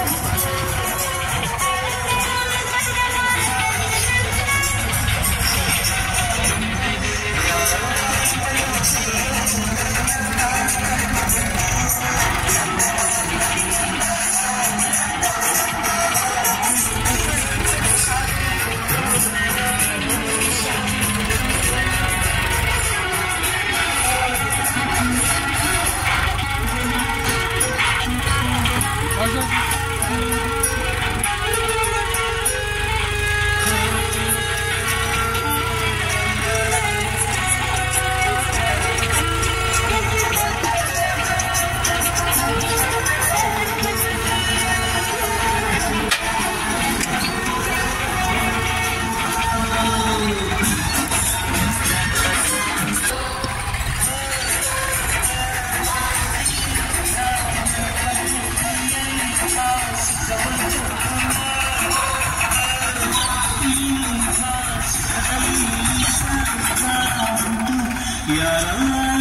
يا Yeah.